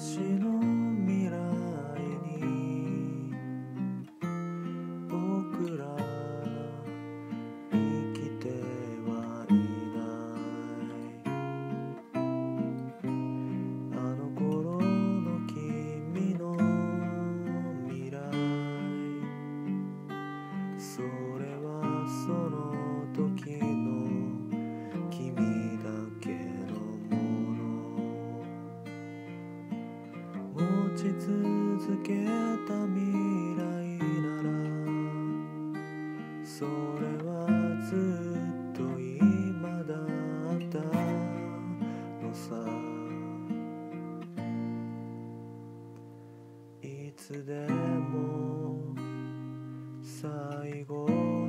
she ち続けた未来ならそれはずっと今だったのさ。いつでも最後